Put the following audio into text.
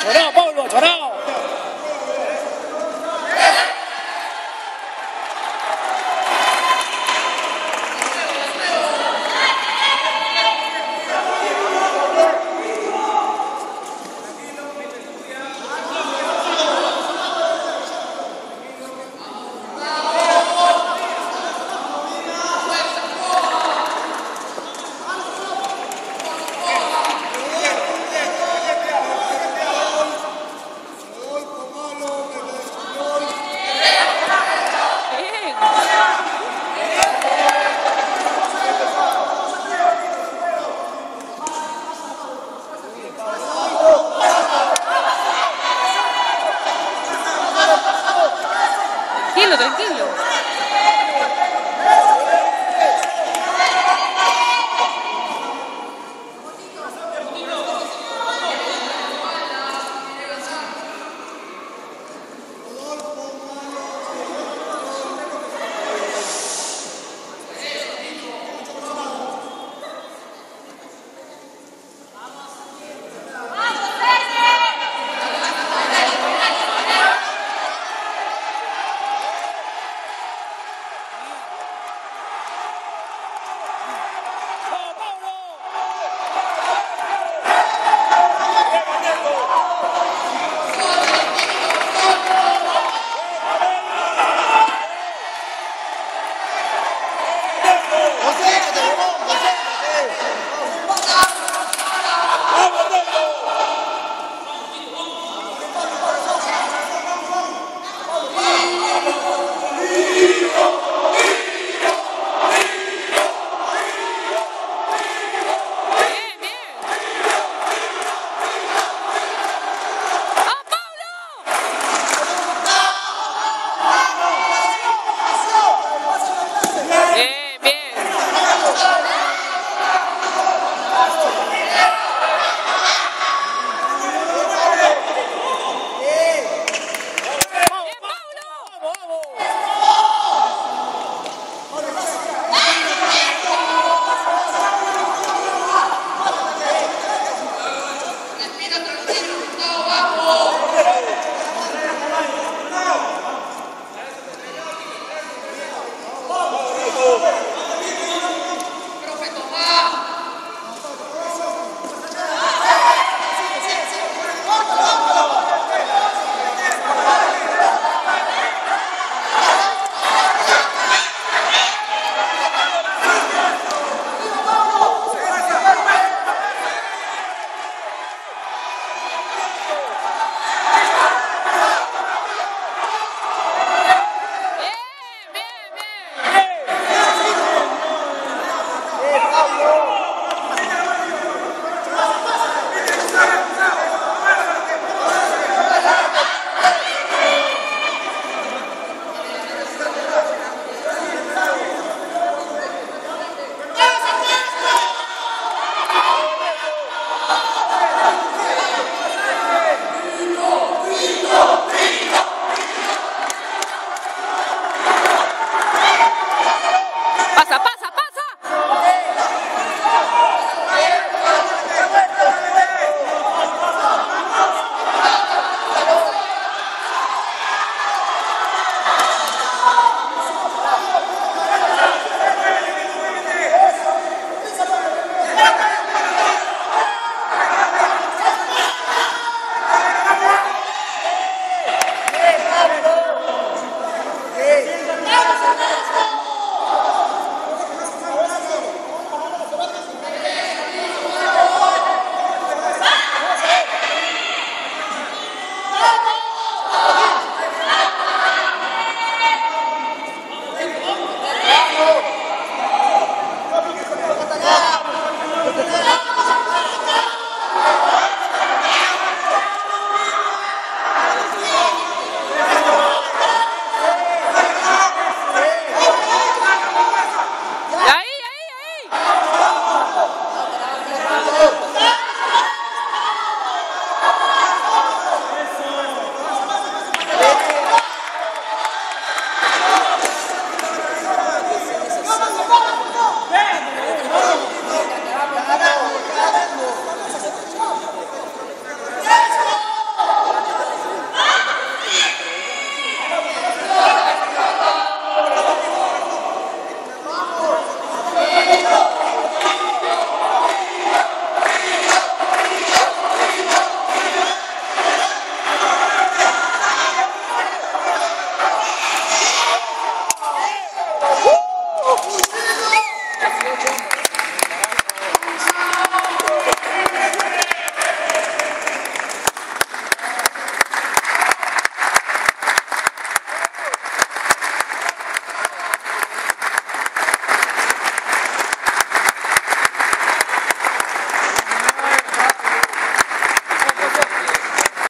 Chorado, Pablo, chorado.